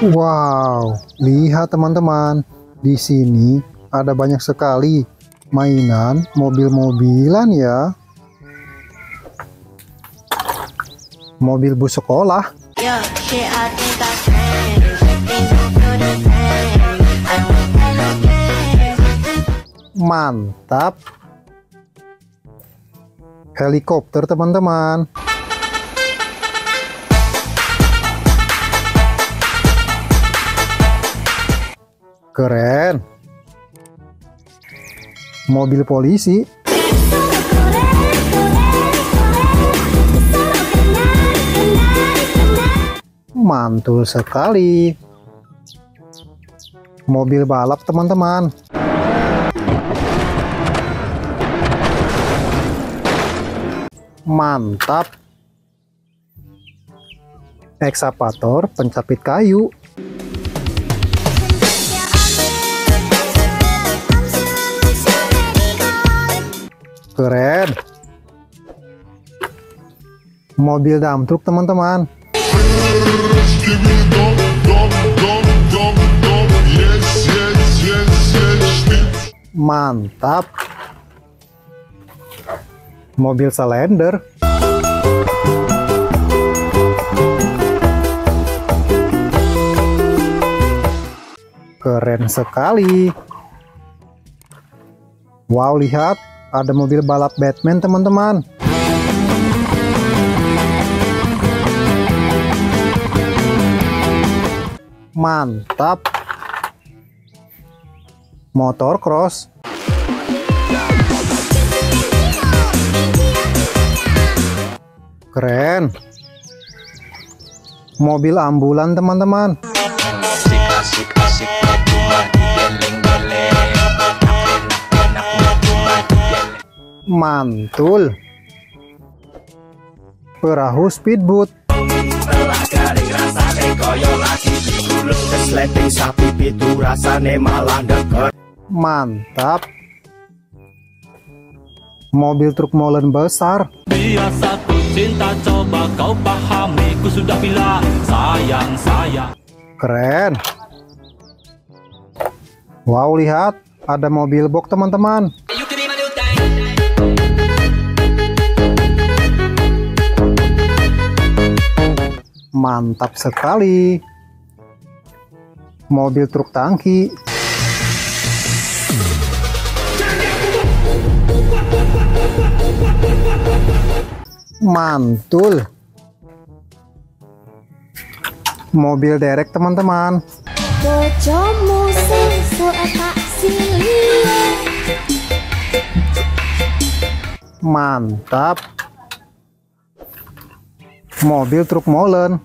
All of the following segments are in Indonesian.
Wow, lihat teman-teman. Di sini ada banyak sekali mainan mobil-mobilan ya. Mobil bus sekolah. Yeah, shit, I Keren. Mobil polisi. Mantul sekali. Mobil balap teman-teman. Mantap. Ekskavator pencapit kayu. Yes, yes, yes. Bitch. Mantap. Mobil selender. Keren sekali. Wow, lihat. Ada mobil balap Batman, teman-teman. Mantap. Motor cross. Keren. Mobil ambulan teman-teman. Mantul. Perahu speedboat. Dulu Kesleting sapi pitu rasane malah deket Mantap. Mobil truk molen besar. Biasa ku cinta coba kau pahami Ku sudah bilang sayang sayang Keren. Wow, lihat. Ada mobil box teman-teman. Mantap sekali. Mobil truk tangki. Mantul. Mobil derek teman-teman. Bojomu. Mantap. Mobil truk molen.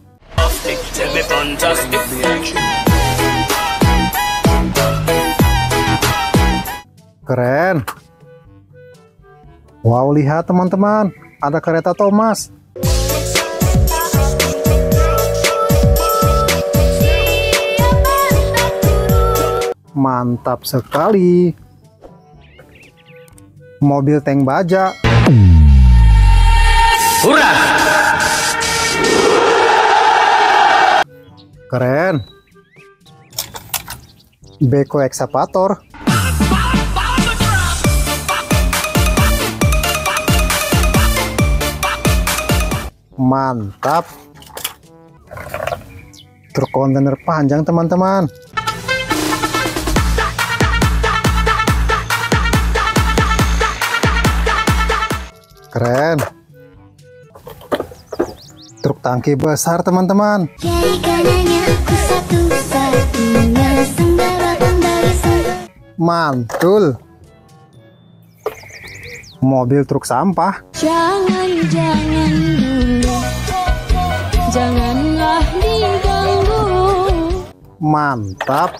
Keren. Wow, lihat teman-teman. Ada kereta Thomas. Mantap sekali. Mobil tank baja. Keren. Beko ekskavator. Mantap. Truk kontainer panjang teman-teman. Keren. Truk tangki besar teman-teman. Mantul. Mobil truk sampah. Jangan, jangan dulu. Janganlah diganggu. Mantap.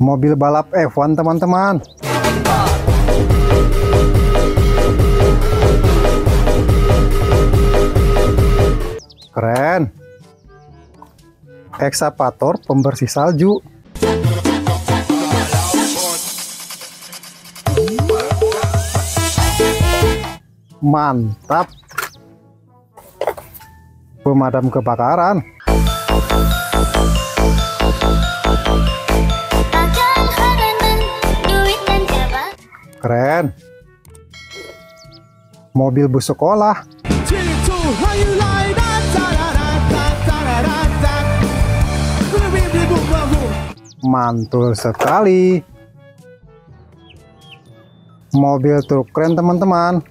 Mobil balap F1 teman-teman. Keren. Ekskavator pembersih salju. mantap. Pemadam kebakaran. Keren. Mobil bus sekolah. Mantul sekali. Mobil truk keren teman-teman.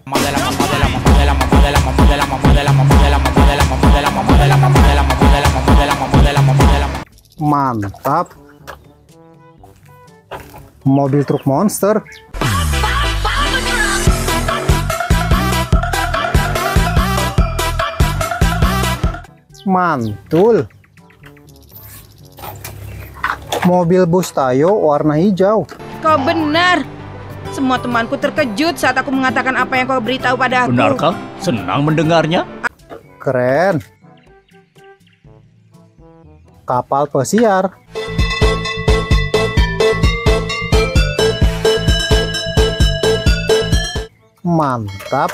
Mantap. Mobil truk monster. Mantul. Mobil bus Tayo warna hijau. Kau benar. Semua temanku terkejut saat aku mengatakan apa yang kau beritahu pada aku. Benarkah? Senang mendengarnya. Keren. Kapal pesiar. Mantap.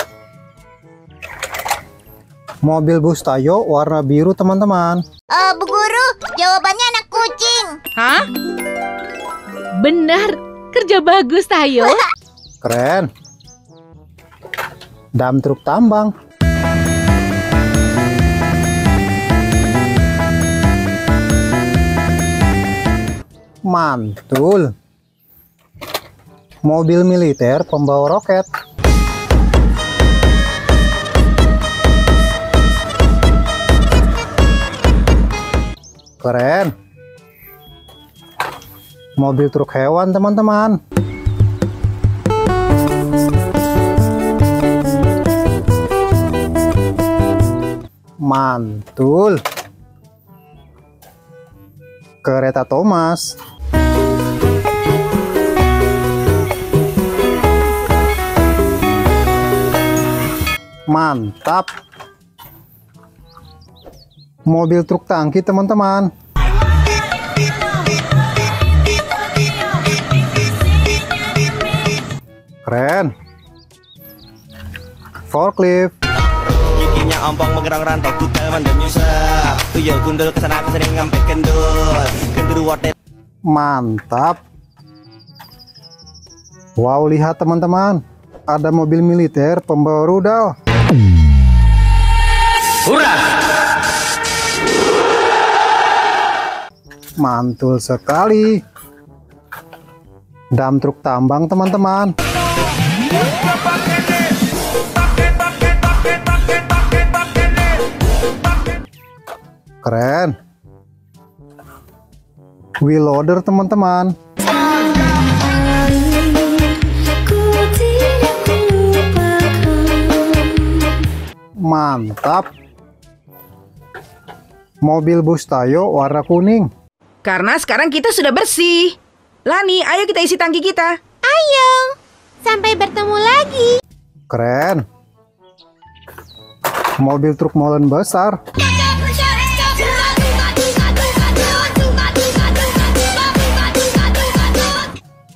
Mobil bus Tayo warna biru teman-teman. Eh, Bu Guru, jawabannya anak kucing. Hah? Benar, kerja bagus Tayo. Keren. Dam truk tambang. Mantul. Mobil militer pembawa roket. Keren. Mobil truk hewan teman-teman. Mantul. Kereta Thomas. Mantap. Mobil truk tangki teman-teman. Keren. Forklift. Giginya ompong menggerang rantau kutel mandem nyusah Tuyul gundul ke sana kesering ngampe kendul Kendur watet Mantap. Wow, lihat teman-teman. Ada mobil militer pembawa rudal. Mantul sekali. Dam truk tambang teman-teman. Keren. Wheel loader teman-teman. Mantap. Mobil bus Tayo warna kuning. Karena sekarang kita sudah bersih. Lani, ayo kita isi tangki kita. Ayo, sampai bertemu lagi. Keren. Mobil truk molen besar.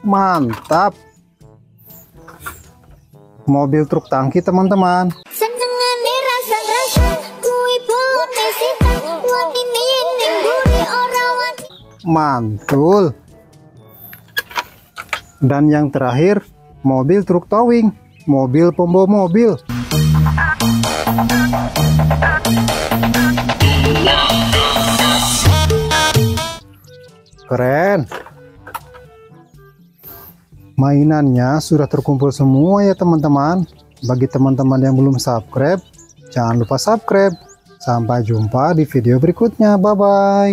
Mantap. Mobil truk tangki teman-teman. Mantul. Dan yang terakhir, mobil truk towing. Mobil pembawa mobil. Keren. Mainannya sudah terkumpul semua ya teman-teman. Bagi teman-teman yang belum subscribe, jangan lupa subscribe. Sampai jumpa di video berikutnya. Bye-bye.